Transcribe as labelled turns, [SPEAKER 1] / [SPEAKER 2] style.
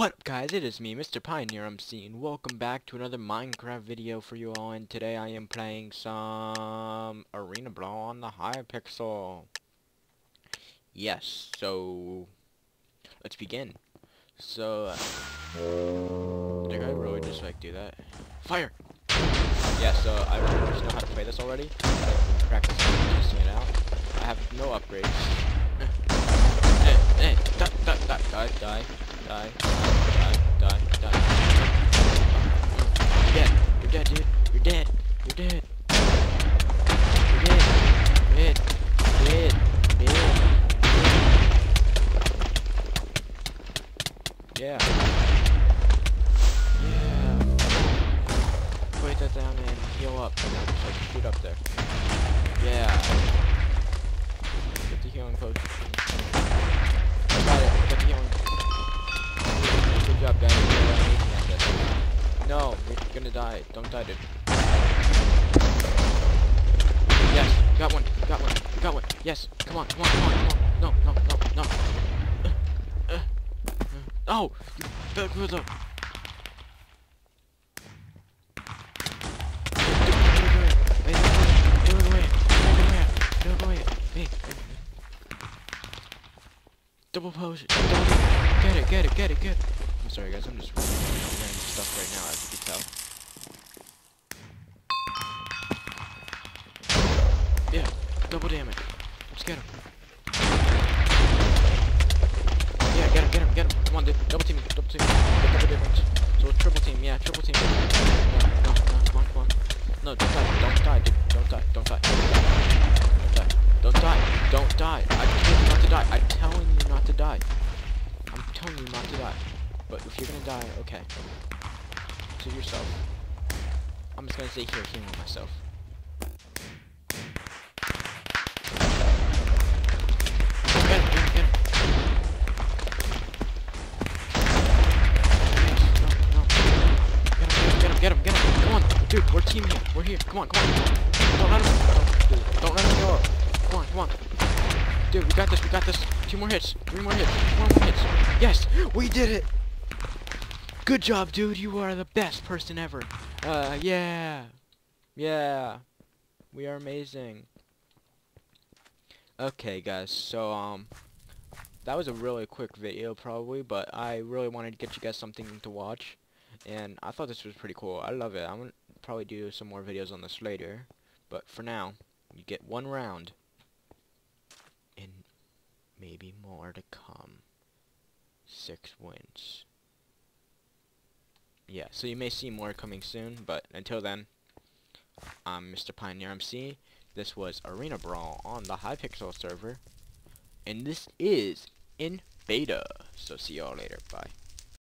[SPEAKER 1] What up guys, it is me, Mr. Pioneer MC, welcome back to another Minecraft video for you all, and today I am playing some Arena Brawl on the Hypixel. Yes, so, let's begin. So, uh, did I really just like do that? Fire! Yeah, so I just know how to play this already, so practice testing it out. I have no upgrades. eh, eh, die, die, die, die, die die, die, die, die. You're dead. You're dead, dude. You're dead. You're dead. You're dead. Dead. Dead. Dead. Yeah. Yeah. Put that down and heal up. Like shoot up there. Yeah. No, you're gonna die. Don't die, dude. Yes, got one. Got one. Got one. Yes. Come on. Come on. Come on. Come on. No. No. No. No. Uh, uh, uh. Oh, you with up. Double potion. Double get it, get it, get it, get it. I'm sorry guys, I'm just stuff right now as you can tell. Yeah, double damage. Let's get him. Yeah, get him, get him, get him. Come on, dude. Double team, double team. Get double damage. So triple team, yeah, triple team. No, no, no, come on, come on. No, don't die, don't die, dude. Don't die, don't die. Don't die. Don't die. Don't die. I told you not to die. I'm telling you not to die. I'm telling you not to die. But if you're gonna die, okay. To yourself. I'm just gonna stay here healing myself. Dude, we're team here. We're here. Come on, come on. Don't him. Don't, don't let him go. Come on, come on. Dude, we got this, we got this. Two more hits. Three more hits. Four more hits. Yes, we did it. Good job, dude. You are the best person ever. Uh, yeah. Yeah. We are amazing. Okay, guys. So, um, that was a really quick video, probably, but I really wanted to get you guys something to watch. And I thought this was pretty cool. I love it. I'm going to probably do some more videos on this later. But for now, you get one round. And maybe more to come. Six wins yeah, so you may see more coming soon, but until then, I'm Mr. Pioneer MC. This was Arena Brawl on the Hypixel server, and this is in beta. So see y'all later. Bye.